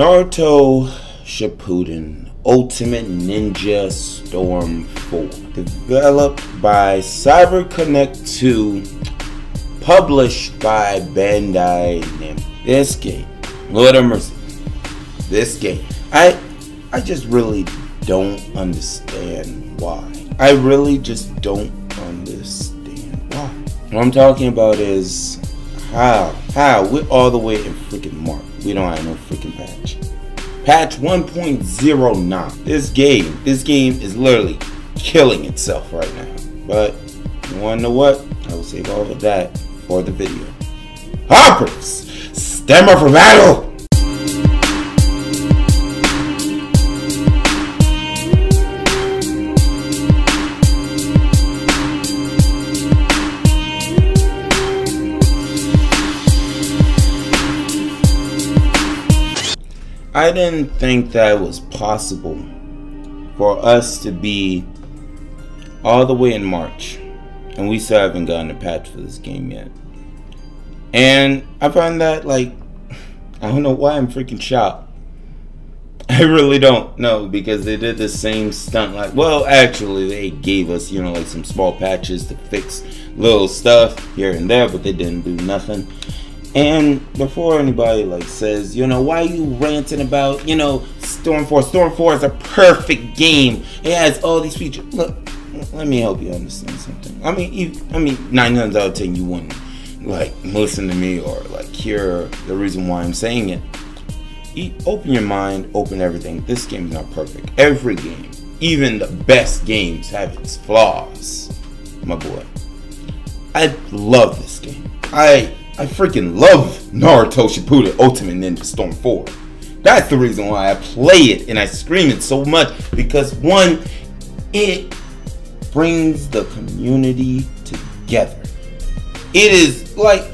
Naruto Shippuden Ultimate Ninja Storm 4 developed by CyberConnect 2 published by Bandai Namco. This game Lord of mercy this game I I just really don't understand why. I really just don't understand why. What I'm talking about is how how we're all the way in freaking Mark. we don't have no freaking patch. Patch 1.09. This game, this game is literally killing itself right now. But you wanna know what? I will save all of that for the video. Hoppers! Stammer for battle! I didn't think that it was possible for us to be all the way in March and we still haven't gotten a patch for this game yet. And I find that like I don't know why I'm freaking shocked. I really don't know because they did the same stunt like well actually they gave us, you know, like some small patches to fix little stuff here and there, but they didn't do nothing. And before anybody like says, you know, why are you ranting about, you know, Storm 4? Storm 4 is a perfect game. It has all these features. Look, let me help you understand something. I mean, you, I mean, nine times out of ten, you wouldn't like listen to me or like hear the reason why I'm saying it. You open your mind, open everything. This game is not perfect. Every game, even the best games, have its flaws. My boy, I love this game. I I freaking love Naruto Shippuden Ultimate Ninja Storm 4. That's the reason why I play it and I scream it so much because one, it brings the community together. It is like,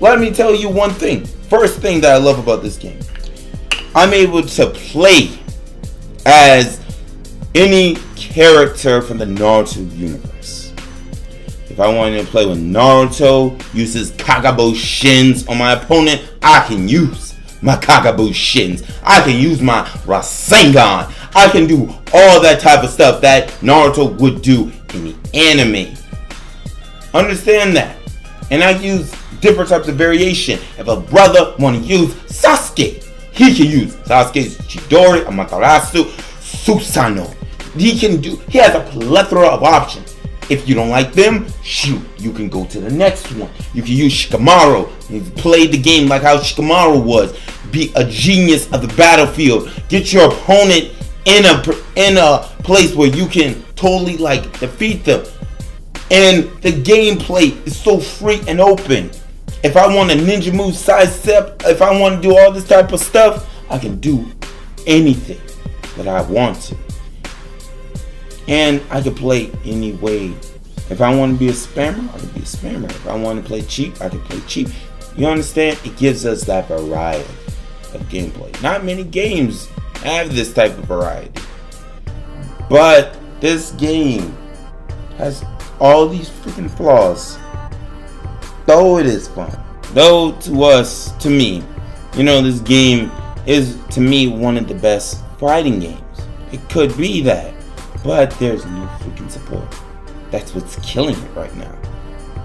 let me tell you one thing. First thing that I love about this game, I'm able to play as any character from the Naruto universe. If I wanted to play with Naruto, uses Kage Bunshins on my opponent, I can use my Kage Bunshins. I can use my Rasengan. I can do all that type of stuff that Naruto would do in the anime. Understand that. And I use different types of variation. If a brother want to use Sasuke, he can use Sasuke's Chidori, Amaterasu, Susanoo. He can do, he has a plethora of options. If you don't like them, shoot, you can go to the next one. You can use Shikamaru. You play the game like how Shikamaru was. Be a genius of the battlefield. Get your opponent in a in a place where you can totally like defeat them. And the gameplay is so free and open. If I want a ninja move sidestep, if I want to do all this type of stuff, I can do anything that I want to. And I could play any way. If I want to be a spammer, I could be a spammer. If I want to play cheap, I could play cheap. You understand? It gives us that variety of gameplay. Not many games have this type of variety. But this game has all these freaking flaws. Though it is fun. Though to us, to me, you know, this game is to me one of the best fighting games. It could be that. But there's no freaking support. That's what's killing it right now.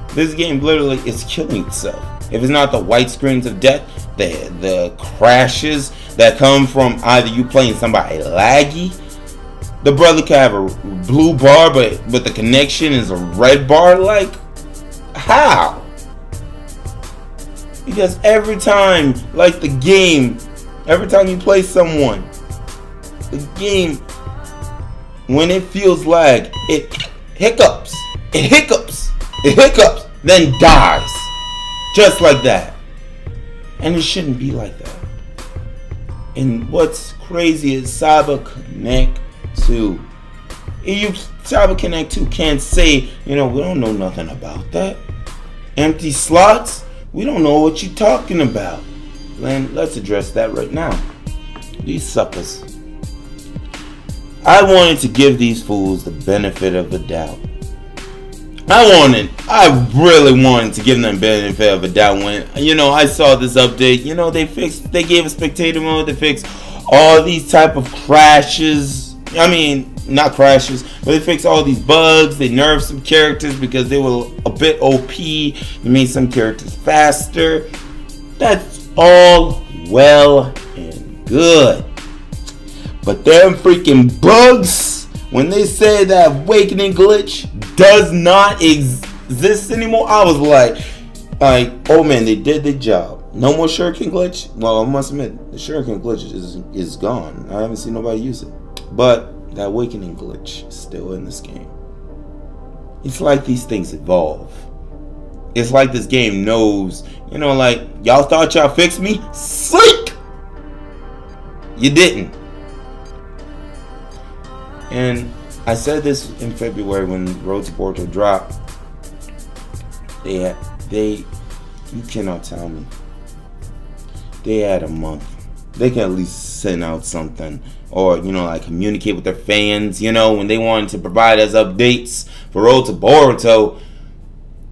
This game literally is killing itself. If it's not the white screens of death, the the crashes that come from either you playing somebody laggy, the brother could have a blue bar, but but the connection is a red bar. Like how? Because every time, like the game, every time you play someone, the game when it feels lag, it hiccups. It hiccups. It hiccups. Then dies. Just like that. And it shouldn't be like that. And what's crazy is Cyber Connect 2. You Cyber Connect 2 can't say, you know, we don't know nothing about that. Empty slots? We don't know what you're talking about. Then let's address that right now. These suckers I wanted to give these fools the benefit of the doubt. I wanted, I really wanted to give them benefit of a doubt when, you know, I saw this update. You know, they fixed, they gave a spectator mode, they fixed all these type of crashes. I mean, not crashes, but they fixed all these bugs. They nerfed some characters because they were a bit OP. They made some characters faster. That's all well and good. But them freaking bugs, when they say that awakening glitch does not exist anymore, I was like, like, oh man, they did the job. No more shuriken glitch. Well, I must admit, the shuriken glitch is is gone. I haven't seen nobody use it. But that awakening glitch is still in this game. It's like these things evolve. It's like this game knows, you know, like y'all thought y'all fixed me? Sleep! You didn't. And I said this in February when Road to Boruto dropped. They, they, you cannot tell me. They had a month. They can at least send out something or, you know, like communicate with their fans. You know, when they wanted to provide us updates for Road to Boruto,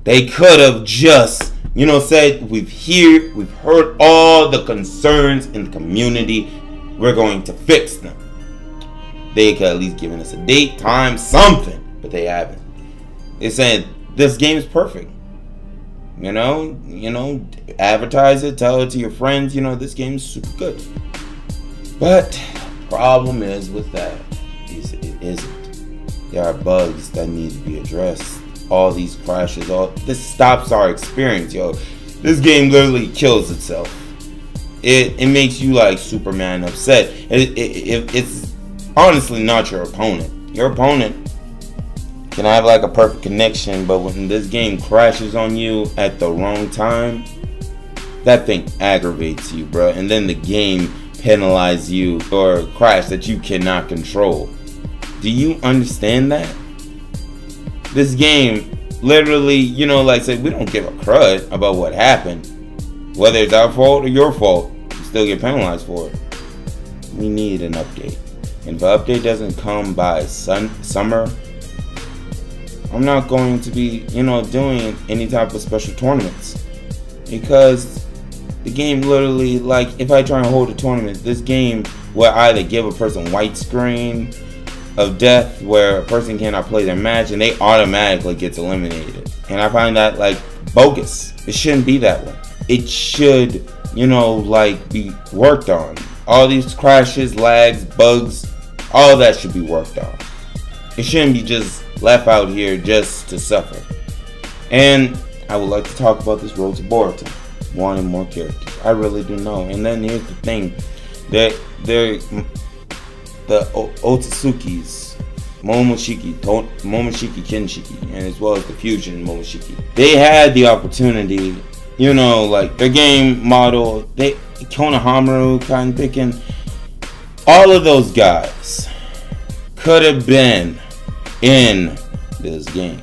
they could have just, you know, said, we've here, we've heard all the concerns in the community. We're going to fix them. They could at least given us a date, time, something, but they haven't. They're saying this game is perfect. You know, you know, advertise it, tell it to your friends. You know, this game is super good. But problem is with that is it isn't. There are bugs that need to be addressed. All these crashes, all this stops our experience, yo. This game literally kills itself. It it makes you like Superman upset. It, it, it it's honestly not your opponent. Your opponent can have like a perfect connection, but when this game crashes on you at the wrong time, that thing aggravates you, bro. And then the game penalizes you for a crash that you cannot control. Do you understand that? This game literally, you know, like say we don't give a crud about what happened. Whether it's our fault or your fault, you still get penalized for it. We need an update. And if the update doesn't come by sun, summer, I'm not going to be, you know, doing any type of special tournaments. Because the game literally, like, if I try and hold a tournament, this game will either give a person white screen of death where a person cannot play their match and they automatically gets eliminated. And I find that, like, bogus. It shouldn't be that way. It should, you know, like, be worked on. All these crashes, lags, bugs, all that should be worked on. It shouldn't be just left out here just to suffer. And I would like to talk about this to Boruto. Wanting more characters. I really do know. And then here's the thing. That they're, they're the o- Otsutsuki's Momoshiki, Momoshiki Kinshiki, and as well as the Fusion Momoshiki. They had the opportunity, you know, like their game model, they Konohamaru kind of picking all of those guys could have been in this game.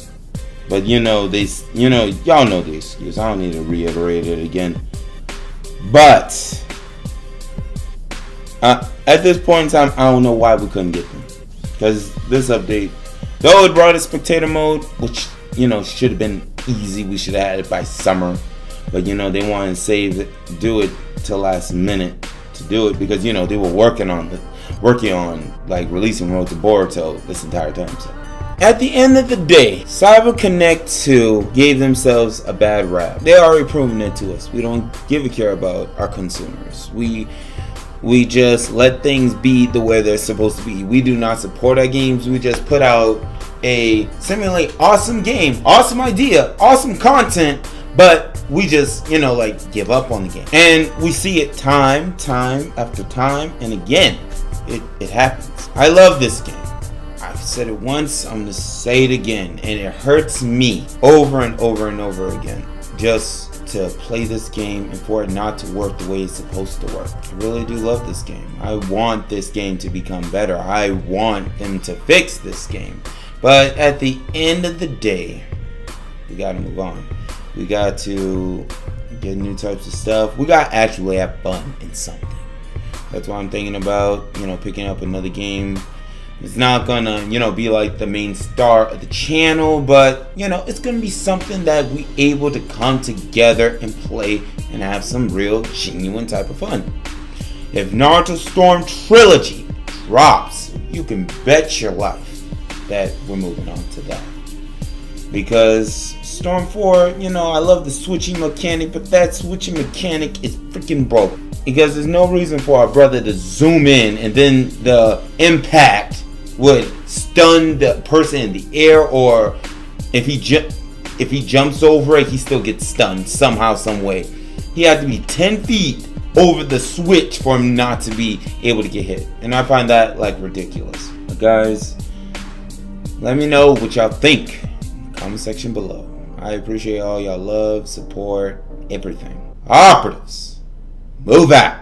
But you know, they, you know, y'all know the excuse. I don't need to reiterate it again. But uh, at this point in time, I don't know why we couldn't get them. Because this update, though it brought a spectator mode, which you know should have been easy. We should have had it by summer. But you know, they wanted to save it, do it till last minute to do it because you know they were working on the working on like releasing Road to Boruto this entire time. So. At the end of the day, Cyber Connect 2 gave themselves a bad rap. They already proven it to us. We don't give a care about our consumers. We we just let things be the way they're supposed to be. We do not support our games. We just put out a seemingly awesome game, awesome idea, awesome content, but we just, you know, like give up on the game. And we see it time, time after time, and again, it, it happens. I love this game. I've said it once, I'm gonna say it again, and it hurts me over and over and over again. Just to play this game and for it not to work the way it's supposed to work. I really do love this game. I want this game to become better. I want them to fix this game. But at the end of the day, we gotta move on. We got to get new types of stuff. We got to actually have fun in something. That's why I'm thinking about, you know, picking up another game It's not gonna, you know, be like the main star of the channel, but you know, it's gonna be something that we able to come together and play and have some real genuine type of fun. If Naruto Storm Trilogy drops, you can bet your life that we're moving on to that. Because Storm 4, you know, I love the switching mechanic, but that switching mechanic is freaking broke. Because there's no reason for our brother to zoom in and then the impact would stun the person in the air or if he if he jumps over it, he still gets stunned somehow, some way. He had to be 10 feet over the switch for him not to be able to get hit. And I find that like ridiculous. But guys, let me know what y'all think. Comment section below. I appreciate all y'all love, support, everything. Operatives, move out.